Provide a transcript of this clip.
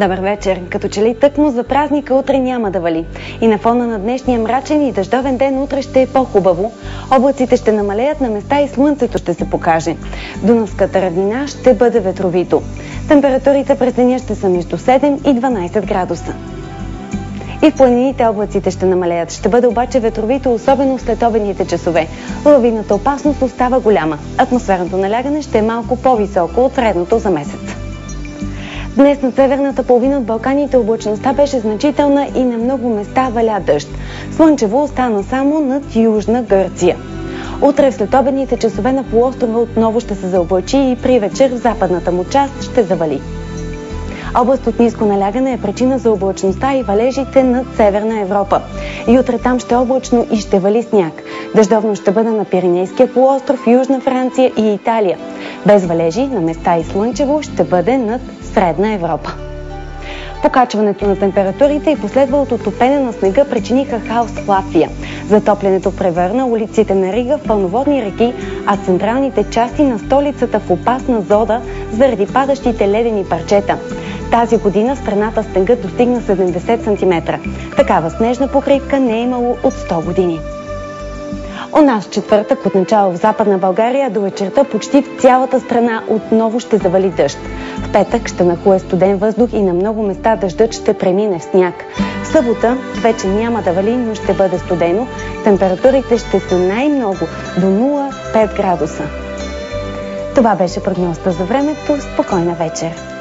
Добър вечер. Като че ли тъкмо за празника утре няма да вали. И на фона на днешния мрачен и дъждовен ден утре ще е по-хубаво. Облаците ще намалеят на места и слънцето ще се покаже. Дунавската равнина ще бъде ветровито. Температурите през деня ще са между 7 и 12 градуса. И в планините облаците ще намалеят. Ще бъде обаче ветровито, особено след обедните часове. Лавината опасност остава голяма. Атмосферното налягане ще е малко по-високо от средното за месец. Днес на северната половина от Балканите облачността беше значителна и на много места валя дъжд. Слънчево остана само над Южна Гърция. Утре след обедните часове на полуострова отново ще се заоблачи и при вечер в западната му част ще завали. Област от ниско налягане е причина за облачността и валежите над Северна Европа. И утре там ще е облачно и ще вали сняг. Дъждовно ще бъде на Пиренейския полуостров, Южна Франция и Италия. Без валежи на места и слънчево ще бъде над Средна Европа. Покачването на температурите и последвалото топене на снега причиниха хаос в Латвия. Затоплянето превърна улиците на Рига в пълноводни реки, а централните части на столицата в опасна зода заради падащите ледени парчета. Тази година страната снегът достигна 70 см. Такава снежна покривка не е имало от 100 години. У нас четвъртък от начало в Западна България до вечерта почти в цялата страна отново ще завали дъжд. В петък ще нахуе студен въздух и на много места дъждът ще премине в сняг. В събота вече няма да вали, но ще бъде студено. Температурите ще са най-много до 0,5 градуса. Това беше прогнозата за времето. Спокойна вечер!